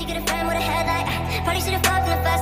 you get a friend with a headlight. Probably should've fucked in the first